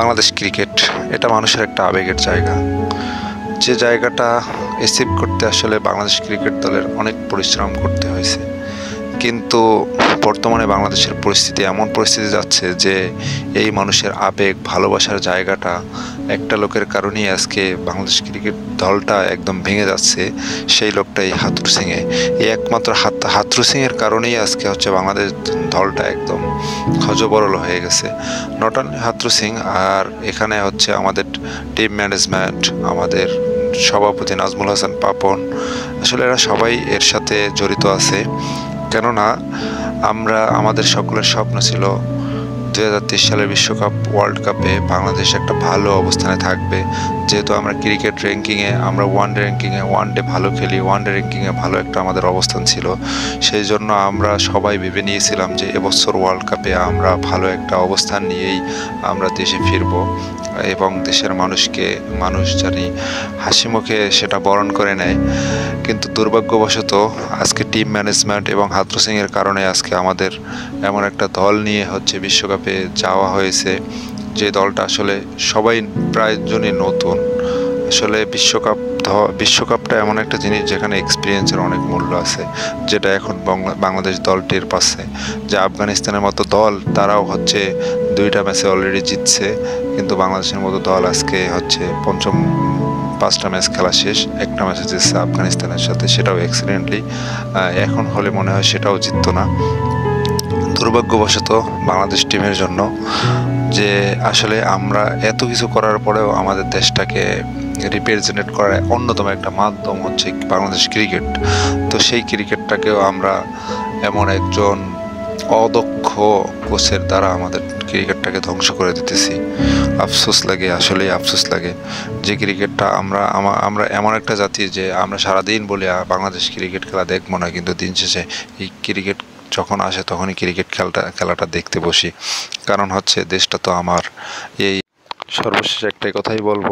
Bangladesh cricket, এটা মানুষের একটা আবেগের জায়গা। যে জায়গাটা অ্যাচিভ করতে আসলে বাংলাদেশ ক্রিকেট দলের অনেক পরিশ্রম করতে হয়েছে। কিন্তু বর্তমানে বাংলাদেশের পরিস্থিতি এমন পরিস্থিতি যাচ্ছে যে এই মানুষের আবেগ, ভালোবাসার জায়গাটা একটা লোকের কারণেই আজকে বাংলাদেশ ক্রিকেট দলটা একদম ভেঙে যাচ্ছে, সেই লোকটা এই হাতুর সিংয়ে। এই একমাত্র হাত, হাতুর সিংয়ের কারণেই আজকে হচ্ছে বাংলাদেশ দলটা একদম হজবরল হয়ে গেছে। নট অনলি হাতুর সিং আর এখানে হচ্ছে আমাদের টিম ম্যানেজমেন্ট, আমাদের সভাপতি নাজমুল হাসান পাপন, আসলে এরা সবাই এর সাথে জড়িত আছে। কেননা আমরা, আমাদের সকলের স্বপ্ন ছিল দু হাজার তেইশ সালের বিশ্বকাপ ওয়ার্ল্ড কাপে বাংলাদেশ একটা ভালো অবস্থানে থাকবে। যেহেতু আমরা ক্রিকেট র্যাঙ্কিংয়ে আমরা ওয়ান ডে র্যাঙ্কিংয়ে ওয়ান ডে ভালো খেলি ওয়ান ডে র্যাঙ্কিংয়ে ভালো একটা আমাদের অবস্থান ছিল। সেই জন্য আমরা সবাই ভেবে নিয়েছিলাম যে এবছর ওয়ার্ল্ড কাপে আমরা ভালো একটা অবস্থান নিয়েই আমরা দেশে ফিরব এবং দেশের মানুষকে, মানুষ জানি হাসি মুখে সেটা বরণ করে নেয়। কিন্তু দুর্ভাগ্যবশত আজকে টিম ম্যানেজমেন্ট এবং হাত্র সিংয়ের কারণে আজকে আমাদের এমন একটা দল নিয়ে হচ্ছে বিশ্বকাপে যাওয়া হয়েছে। যে দলটা আসলে সবাই প্রায়জনই নতুন। আসলে বিশ্বকাপ বিশ্বকাপটা এমন একটা জিনিস যেখানে এক্সপিরিয়েন্সের অনেক মূল্য আছে, যেটা এখন বাংলা- বাংলাদেশ দল টের পাচ্ছে। যে আফগানিস্তানের মতো দল, তারাও হচ্ছে দুইটা ম্যাচে অলরেডি জিতছে, কিন্তু বাংলাদেশের মতো দল আজকে হচ্ছে পঞ্চম পাঁচটা ম্যাচ খেলা শেষ, একটা ম্যাচে জিতছে আফগানিস্তানের সাথে, সেটাও অ্যাক্সিডেন্টলি এখন হলে মনে হয় সেটাও জিততো না। দুর্ভাগ্যবশত বাংলাদেশ টিমের জন্য যে আসলে আমরা এত কিছু করার পরেও আমাদের দেশটাকে রিপ্রেজেন্টেট করার অন্যতম একটা মাধ্যম হচ্ছে বাংলাদেশ ক্রিকেট তো সেই ক্রিকেটটাকেও আমরা এমন একজন অদক্ষ কোচের দ্বারা আমাদের ক্রিকেটটাকে ধ্বংস করে দিতেছি। আফসোস লাগে আসলেই আফসোস লাগে যে ক্রিকেটটা আমরা আমরা এমন একটা জাতি যে আমরা সারাদিন বলি "আ, বাংলাদেশ ক্রিকেট খেলা দেখব না। কিন্তু দিন শেষে এই ক্রিকেট যখন আসে তখনই ক্রিকেট খেলাটা খেলাটা দেখতে বসি। কারণ হচ্ছে দেশটা তো আমার। এই সর্বশেষ একটাই কথাই বলব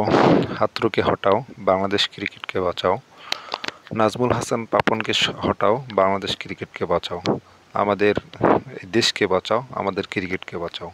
হাতরুকে হটাও বাংলাদেশ ক্রিকেটকে বাঁচাও। নাজমুল হাসান পাপনকে হটাও বাংলাদেশ ক্রিকেটকে বাঁচাও। আমাদের দেশকে বাঁচাও আমাদের ক্রিকেটকে বাঁচাও।